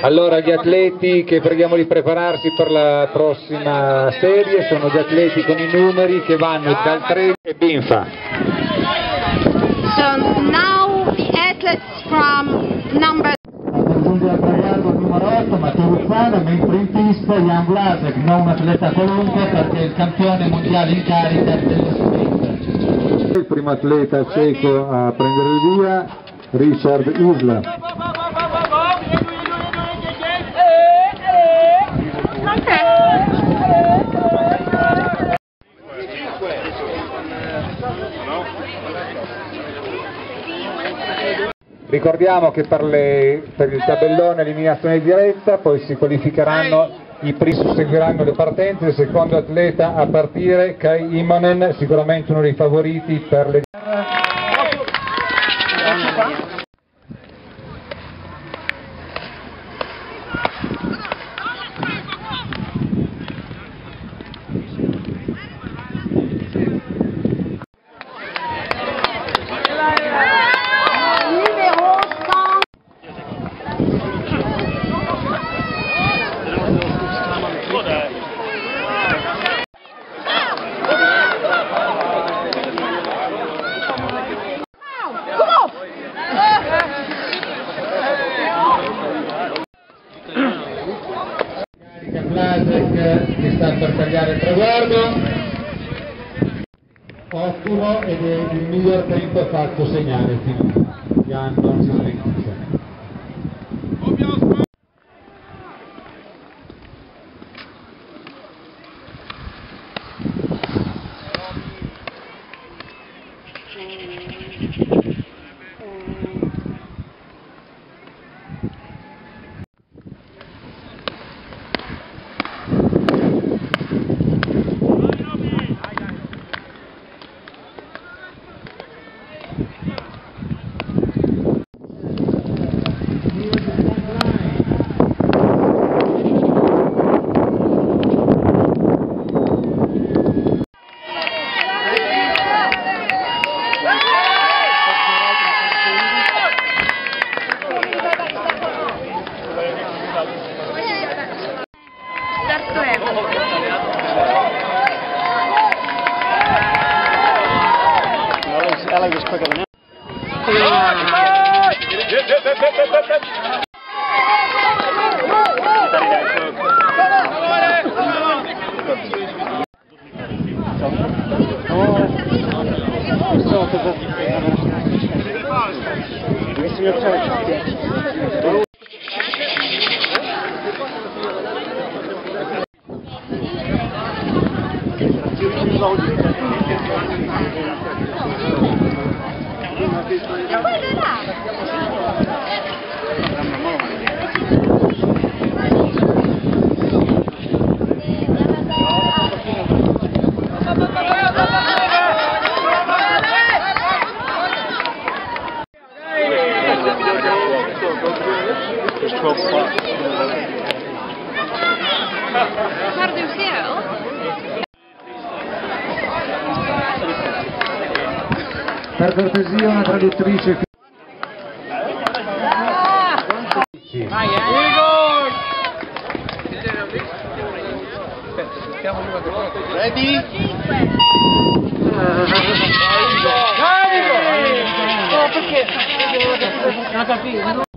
Allora gli atleti che preghiamo di prepararsi per la prossima serie sono gli atleti con i numeri che vanno dal 3 e Binfa. So now the athletes from number raggiunge al traguardo numero 8 Matteo Ruffano, mentre in pista Jan Vlasek, non un atleta qualunque perché è il campione mondiale in carica dello sprint. Il primo atleta cieco a prendere il via, Richard Isla. Ricordiamo che per, le, per il tabellone eliminazione diretta poi si qualificheranno i primi susseguiranno le partenze, il secondo atleta a partire Kai Imonen, sicuramente uno dei favoriti per le numéro 100. Carica Vlasek che sta per tagliare il traguardo. Ottimo ed è il miglior tempo fatto segnare finora. Si smentisce. Terzo 快点啦！Per cortesia una traduttrice. Martin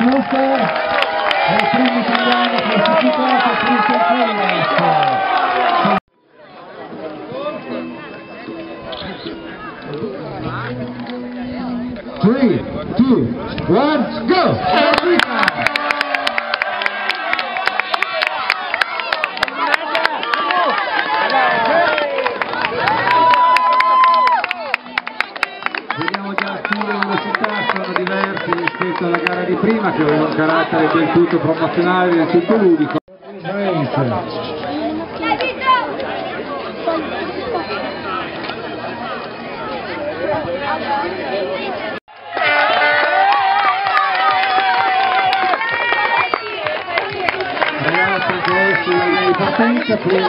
Luster, el primo italiano classificato Christian Fellas. Three, two, one, go! Africa! Prima che aveva un carattere del tutto promozionale, del tutto ludico. Ragazzi, anche sulla linea di partenza, punto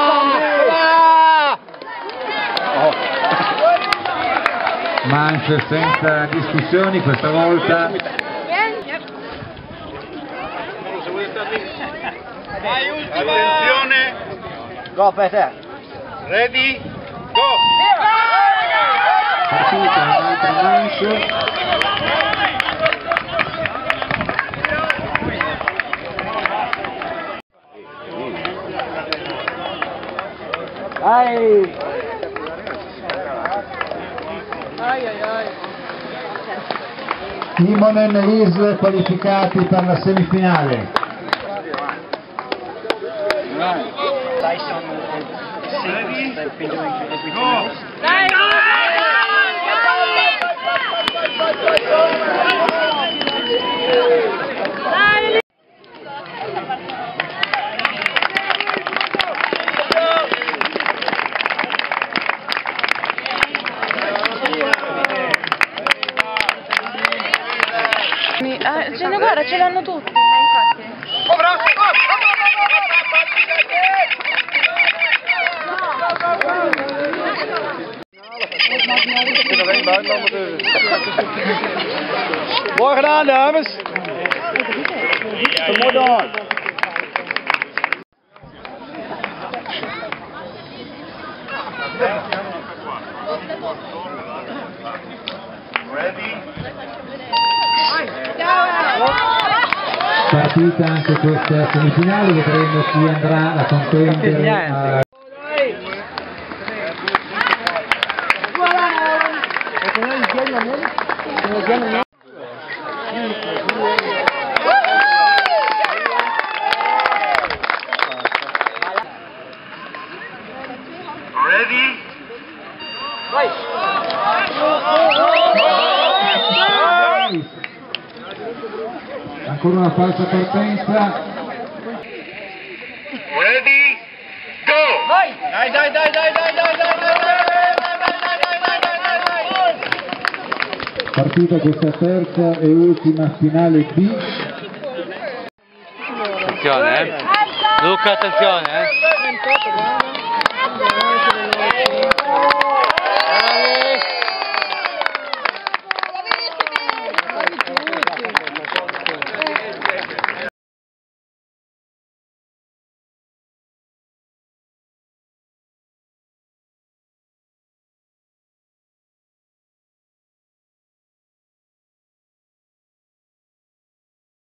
Manche senza discussioni questa volta. Attenzione! Go Peter! Ready? Go! Partita un'altra manche. Dai! Timonen e Isle qualificati per la semifinale. dat ce l'hanno tutti. Eh, infatti. Oh, bravo, Morgen aan, dames. Kom maar. Partita anche questa semifinale, vedremo chi andrà a contendere a Ready? Ancora una falsa partenza. Ready? Go! Dai dai dai dai dai dai dai dai dai Partita questa terza e ultima finale B. Attenzione, eh. Luca, attenzione, eh.